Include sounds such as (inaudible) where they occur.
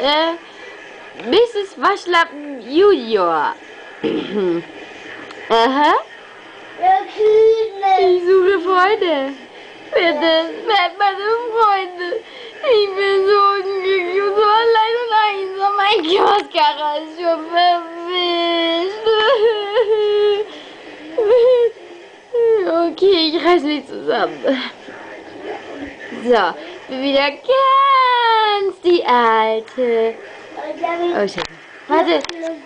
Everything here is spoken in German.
Äh, Mrs. Waschlappen Junior. (clears throat) Aha. Ich suche Freunde. Bitte, werd meine Freunde. Ich bin so unglücklich und so allein und einsam. Mein Kioskara ist schon verwischt. (laughs) Okay, ich reiß mich zusammen. So, bin wieder ganz at... Hadi. Hoşçakalın.